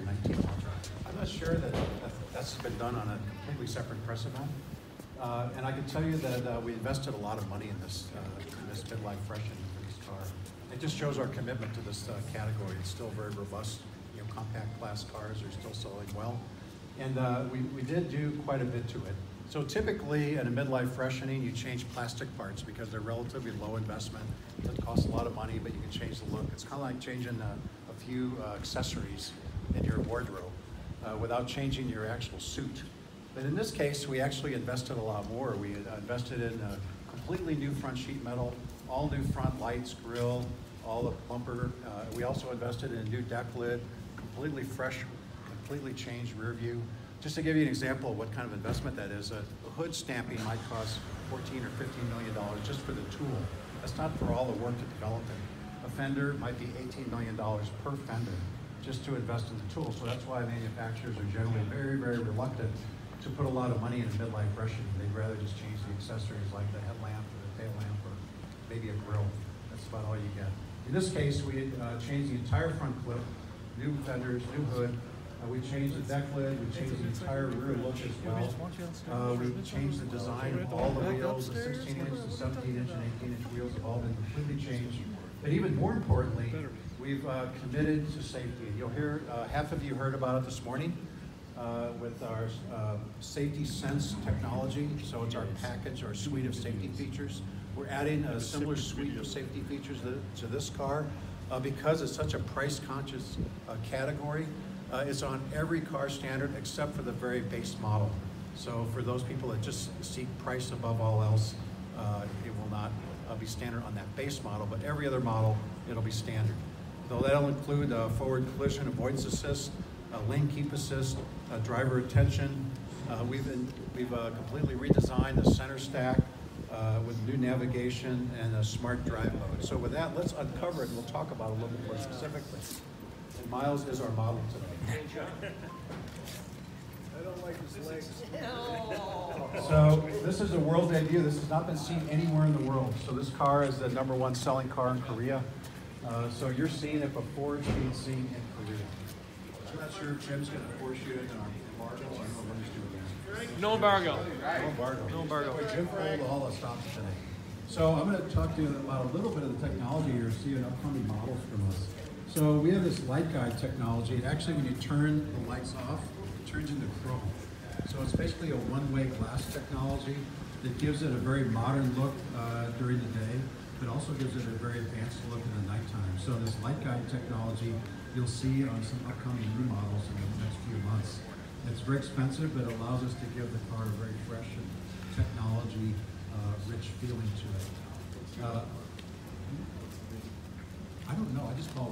invested in 19. I'm not sure that that- that's been done on a completely separate precedent. Uh, And I can tell you that uh, we invested a lot of money in this, uh, in this midlife freshening for this car. It just shows our commitment to this uh, category. It's still very robust. You know, compact class cars are still selling well. And uh, we, we did do quite a bit to it. So typically, in a midlife freshening, you change plastic parts because they're relatively low investment. It costs a lot of money, but you can change the look. It's kind of like changing a, a few uh, accessories in your wardrobe uh, without changing your actual suit. But in this case, we actually invested a lot more. We invested in a completely new front sheet metal, all new front lights, grill, all the bumper. Uh, we also invested in a new deck lid, completely fresh, completely changed rear view. Just to give you an example of what kind of investment that is, a a hood stamping might cost 14 or 15 million dollars just for the tool. That's not for all the work to develop it. A fender might be 18 million dollars per fender just to invest in the tool. So that's why manufacturers are generally very, very reluctant to put a lot of money in a midlife freshening. They'd rather just change the accessories like the headlamp or the tail lamp or maybe a grill. That's about all you get. In this case, we uh, changed the entire front clip, new fenders, new hood. Uh, we changed the deck lid, we changed the entire rear look as well. Uh, we changed the design of all the wheels, the 16 inch, the 17 inch, and 18 inch wheels have all been completely changed. But even more importantly, we've uh, committed to safety. You'll hear, uh, half of you heard about it this morning uh, with our uh, Safety Sense technology. So it's our package, our suite of safety features. We're adding a similar suite of safety features to- this car uh, because it's such a price-conscious uh, category. uh, It's on every car standard except for the very base model. So for those people that just seek price above all else, it will not be standard on that base model, but every other model, it'll be standard. Though that'll include uh, forward collision avoidance assist, uh, lane keep assist, uh, driver attention. Uh, We've, been- we've uh, completely redesigned the center stack uh, with new navigation and a smart drive mode. So with that, let's uncover it and we'll talk about it a little bit more specifically. And Miles is our model today. I don't like his legs. So this is a world debut. This has not been seen anywhere in the world. So this car is the number one selling car in Korea. Uh, so you're seeing it before it's being seen in Korea. I'm not sure if Jim's going to force you into our embargo. I don't know what he's doing. No embargo. No embargo. No embargo. Wait, Jim pulled all the stops today. So I'm going to talk to you about a little bit of the technology you're seeing upcoming models from us. So we have this light guide technology. It Actually, when you turn the lights off, it turns into chrome. So it's basically a one-way glass technology that gives it a very modern look uh, during the day, but also gives it a very advanced look in the nighttime. So this light guide technology you'll see on some upcoming new models in the next few months. It's very expensive, but it allows us to give the car a very fresh and technology-rich feeling to it. Uh, I don't know, I just call